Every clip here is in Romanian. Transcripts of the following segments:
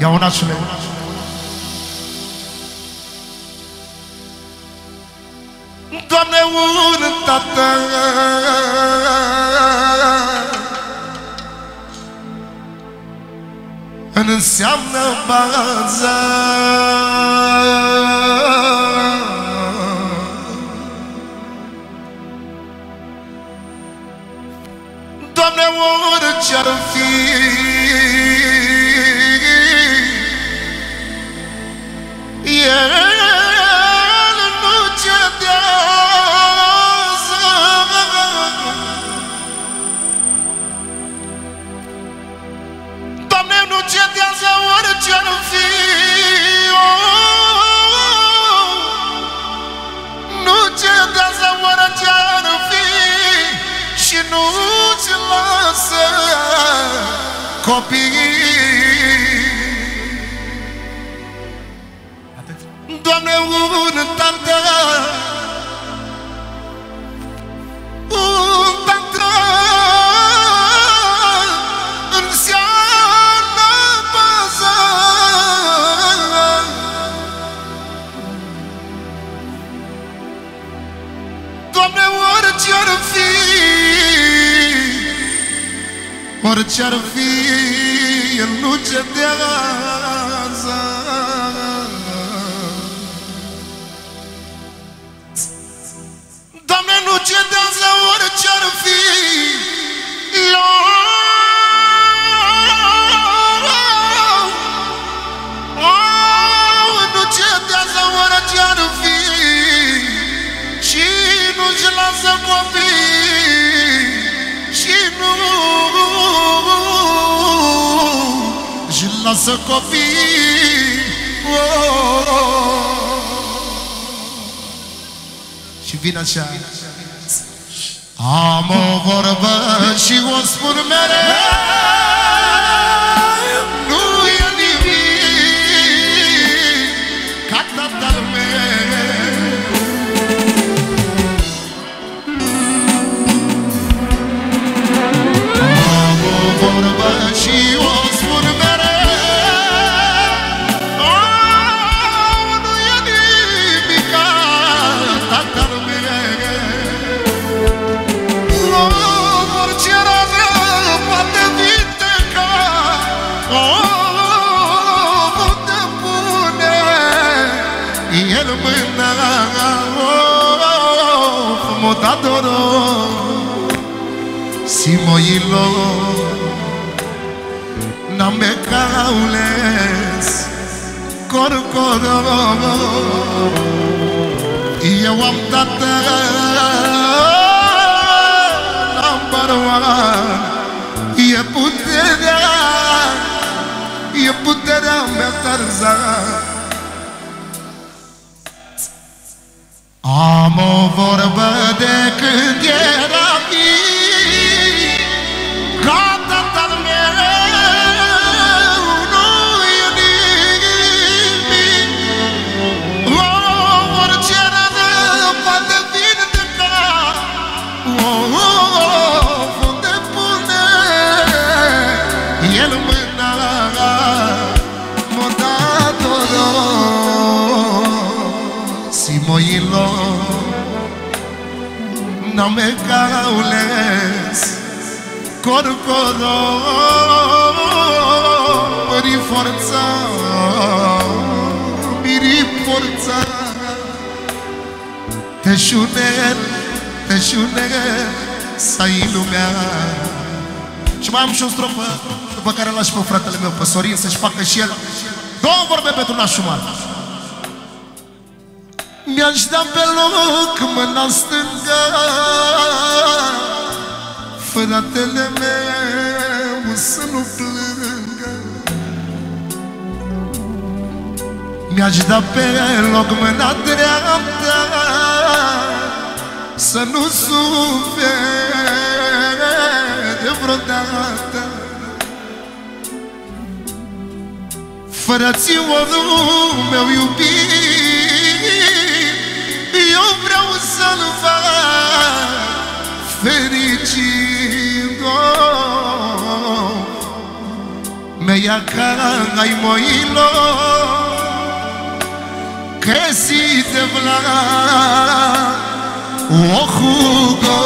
Ia unașule Doamne, un tată! Înseamnă baza Doamne, orice-ar fi El Doamne, un tată Un tată Înseamnă păză Doamne, orice-ar fi Orice-ar fi El nu cedează Doamne, nu cedează orice-ar fi. Oh, Nu cedează orice-ar fi. Și nu-și lasă copii. Și nu Și lasă copii Și vine așa. Am o vorbă și o spun mereu Oh, fumotadoro Simoilo Name caules Corcoro Eu am tată Number one. E puterea E puterea mea Tarzan Am o vorbă de când eram Nome caules Corcoro Mări forța Miri forța Te șuner, te șuner Să ai lumea. Și mai am și o strofă După care lași pe fratele meu, pe Sorin Să-și facă și el Două vorbe pentru nașul mare Mi-aș da pe loc mâna stângă Fratele meu să nu plângă. Mi-aș da pe loc mâna dreaptă Să nu sufere vreodată. Frățiorul meu iubit Eu vreau să-l fac fericit oh, Meia ca ai moilo Que si te vla O jugo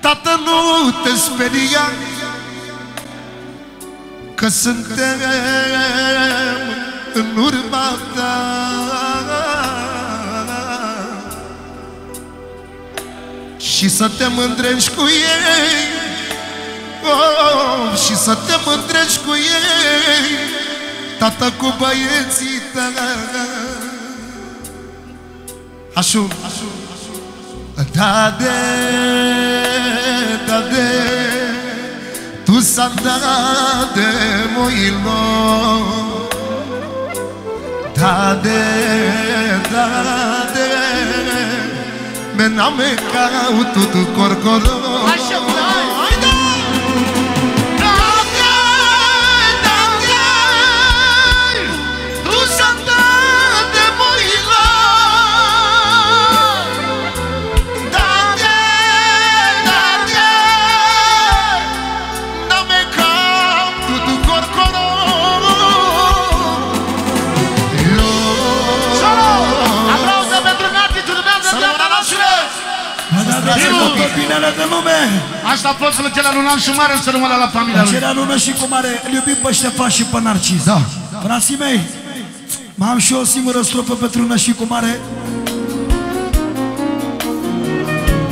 Tată nu te speria Că suntem în urma ta Și să te mândrești cu ei. Oh, Și să te mândrești cu ei. Tata cu băieții tăi. Așa, Da de, da de. Tu s-a dat de moilo Da de, da de من عمك وتذكر كرم binele de lume Asta a fost la la Lunan și mare să rămână la familia lui. Cerea lună și cu mare Îl iubim pe Ștefan și pe Narcis Da. Frații mei Mai am și eu o singură strofă pentru lună și cu mare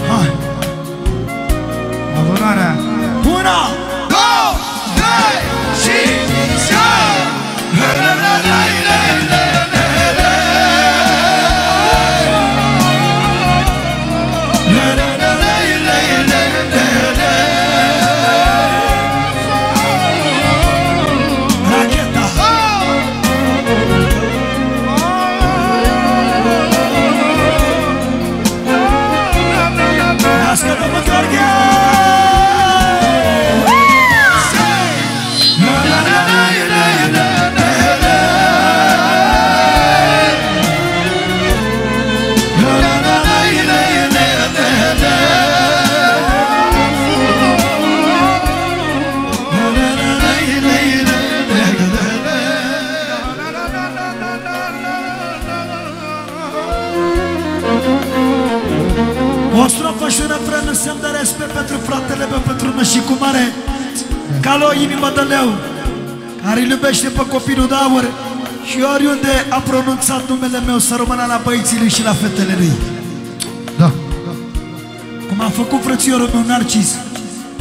Hai Adorarea Una Două, trei și O strofă și un refren în semn de respect pentru fratele meu, pentru nășicu mare. Ca lui o inimă de leu Care îl iubește pe copilul de aur Și oriunde a pronunțat numele meu Să rămână la băieții lui și la fetele lui. Da. Cum a făcut frățiorul meu Narcis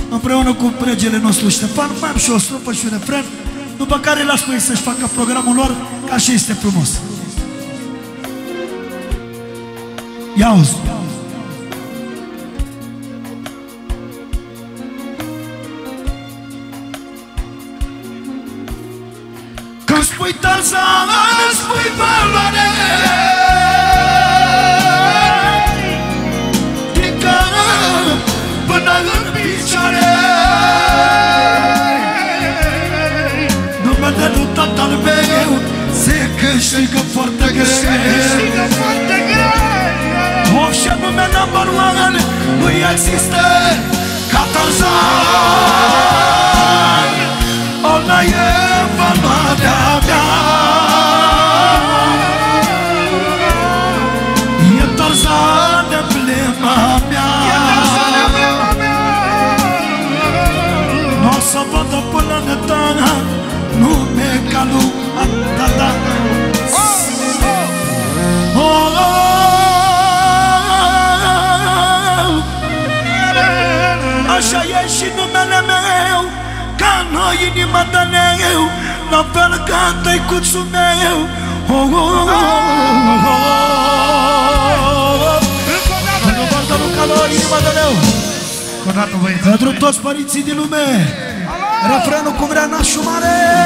Împreună cu regele nostru Ștefan Mai am și o strofă și un refren După care las pe ei să-și facă programul lor Ca așa este frumos. Ia uzi Când spui Tarzan, spui valoare. Din cara până în picioare. Numele lui tatăl meu se câștigă foarte greu. Of și nume number one nu există ca Tarzan inima de neu La fel ca tăicuțul meu oh, oh, oh, oh, oh. Încă o dată, Luca, la inima de leu Încă o dată, băieți. Pentru toți părinții din lume Refrenul cu vrea nașul mare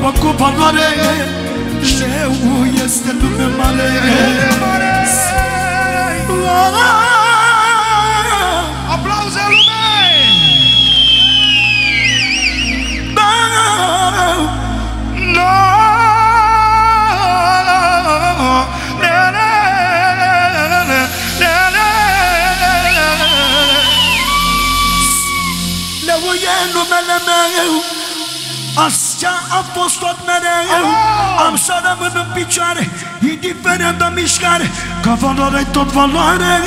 Eu o vorbă cu valoare Și eu este lume mare Aplauze lumei! Leu e numele meu Așa a fost tot mereu. Am să rămân în picioare Indiferent de mișcare Că valoare tot valoare